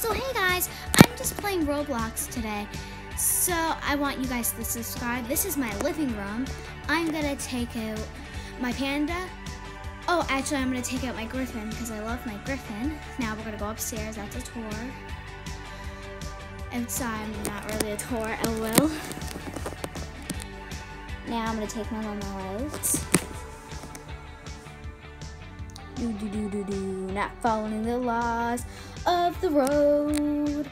So hey guys, I'm just playing Roblox today. So I want you guys to subscribe. This is my living room. I'm gonna take out my panda. Oh, actually I'm gonna take out my griffin because I love my griffin. Now we're gonna go upstairs, that's a tour. Outside, not really a tour, lol. Now I'm gonna take my mama out. Do do do do do, not following the laws of the road.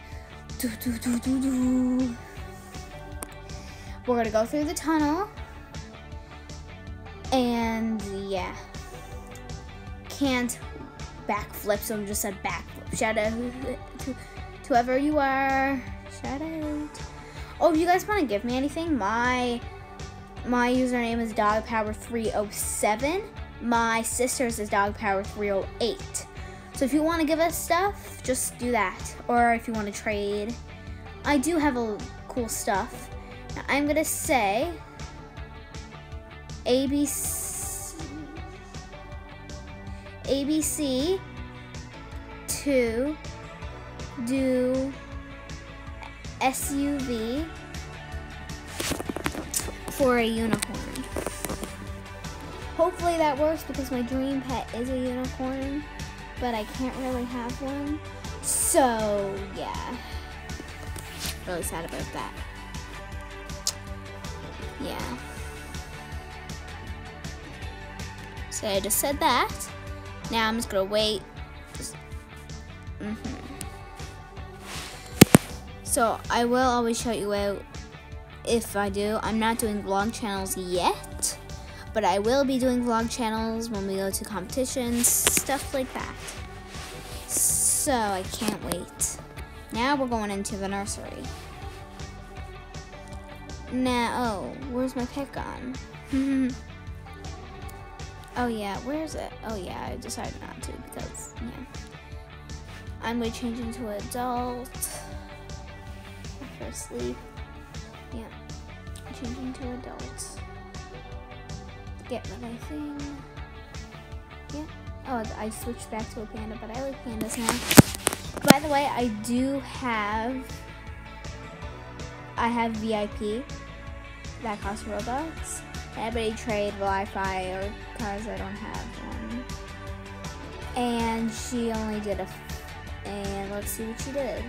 We're gonna go through the tunnel. And yeah. Can't backflip, so I'm just said backflip. Shout out to, to whoever you are. Shout out. Oh, if you guys want to give me anything, my my username is dogpower307 my sister's is Dog Power 308. So if you want to give us stuff, just do that. Or if you want to trade, I do have a cool stuff. Now I'm gonna say ABC ABC to do SUV for a unicorn. Hopefully that works because my dream pet is a unicorn, but I can't really have one. So, yeah. Really sad about that. Yeah. So I just said that. Now I'm just gonna wait. mm -hmm. So I will always shout you out if I do. I'm not doing vlog channels yet but I will be doing vlog channels when we go to competitions, stuff like that. So I can't wait. Now we're going into the nursery. Now, oh, where's my pet gone? oh yeah, where's it? Oh yeah, I decided not to because, yeah. I'm going to change into adult after sleep. Yeah, changing to adult get my thing. Yeah. Oh, I switched back to a panda, but I like pandas now. By the way, I do have, I have VIP. That costs Robux. Anybody trade Wi-Fi or cars? I don't have one. And she only did a, and let's see what she did.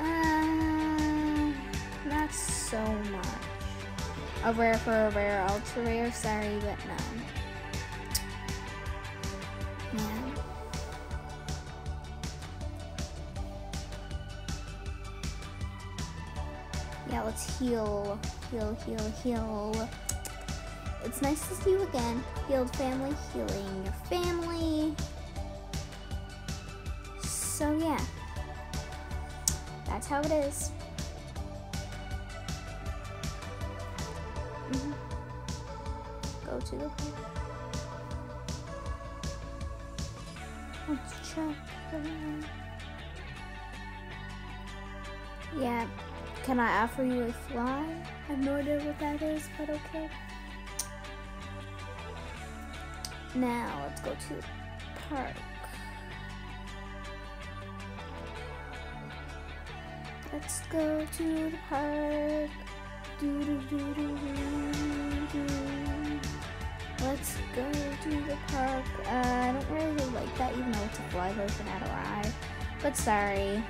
Uh, not so much a rare for a rare, ultra rare, sorry, but no. Yeah. Yeah, let's heal, heal, heal, heal. It's nice to see you again. Healed family, healing your family. So yeah, that's how it is. Mm-hmm. Go to the pool. Let's check. Yeah. Can I offer you a fly? I have no idea what that is, but okay. Now let's go to the park. Let's go to the park. Let's go to the park. Uh, I don't really like that, even though it's a fly version at arrive. But sorry.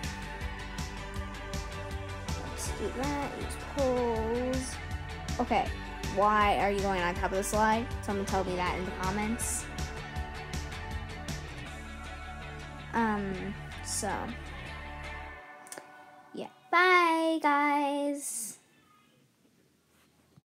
Let's do that. Use poles. Okay. Why are you going on top of the slide? Someone tell me that in the comments. Um, so. Yeah. Bye, guys.